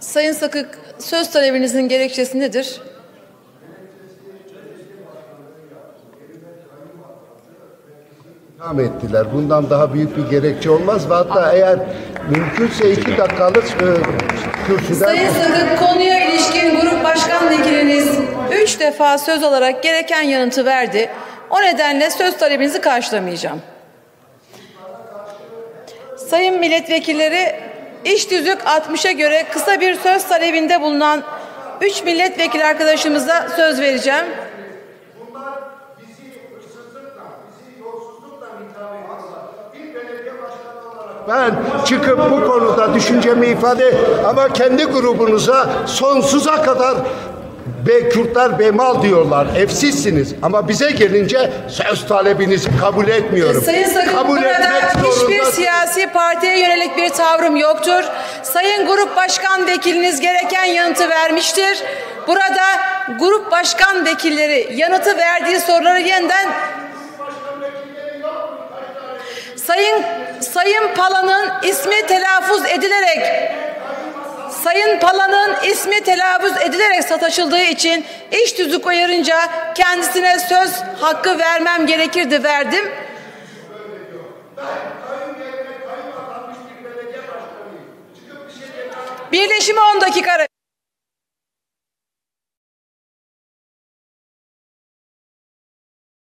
Sayın Sakık, söz talebinizin gerekçesi nedir? İtham ettiler. Bundan daha büyük bir gerekçe olmaz ve hatta eğer mümkünse iki dakikalık e, kürsüden Sayın Sakık, konuya ilişkin grup başkan vekiliniz üç defa söz alarak gereken yanıtı verdi. O nedenle söz talebinizi karşılamayacağım. Sayın milletvekilleri, iş tüzük 60'a göre kısa bir söz talebinde bulunan 3 milletvekili arkadaşımıza söz vereceğim. ben çıkıp bu konuda düşüncemi ifade ama kendi grubunuza sonsuza kadar Be Kürtler bemal diyorlar. Efsizsiniz. Ama bize gelince söz talebinizi kabul etmiyorum. Sayın Sakın kabul burada hiçbir siyasi partiye yönelik bir tavrım yoktur. Sayın Grup Başkan Vekiliniz gereken yanıtı vermiştir. Burada grup başkan vekilleri yanıtı verdiği soruları yeniden Sayın Sayın Pala'nın ismi telaffuz Sayın Pala'nın ismi telaffuz edilerek sataşıldığı için iş tüzük uyarınca kendisine söz hakkı vermem gerekirdi verdim. Birleşime 10 dakika.